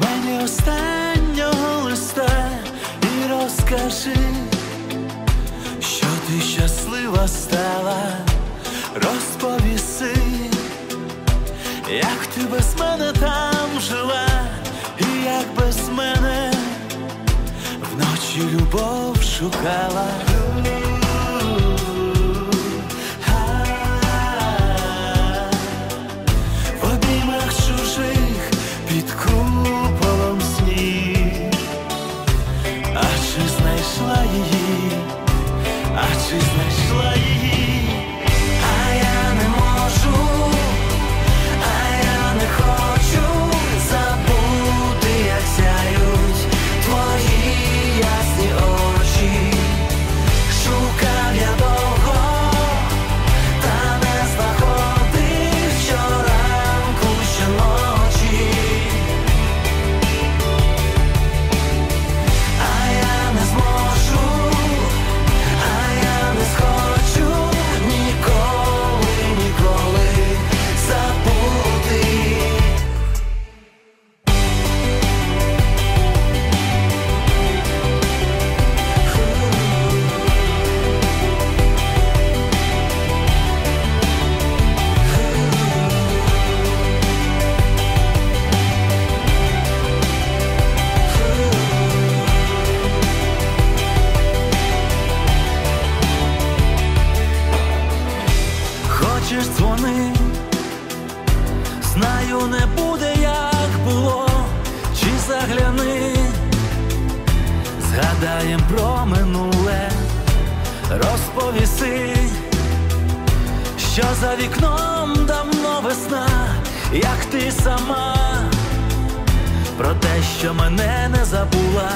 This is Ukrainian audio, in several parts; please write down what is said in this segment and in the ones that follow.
мені останнього листа і розкажи, що ти щаслива стала, розповіси, як ти без мене там жила, і як без мене вночі любов шукала. Її, а чи знайшла її, знаю, не буде, як було, чи загляни, згадаєм про минуле, розповіси, що за вікном давно весна, як ти сама, про те, що мене не забула.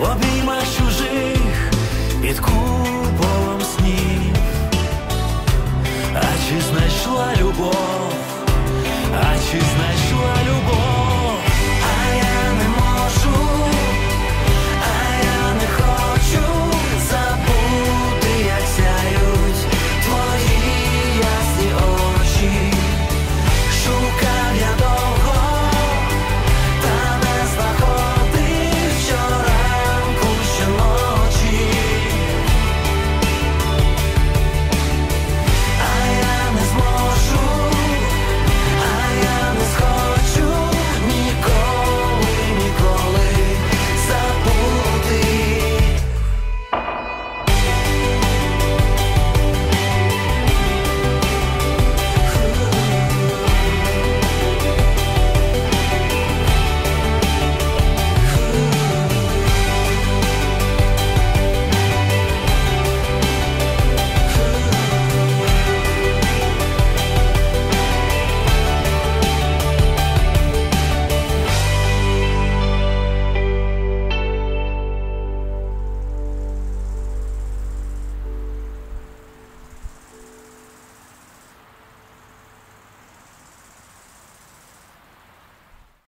В обіймах чужих під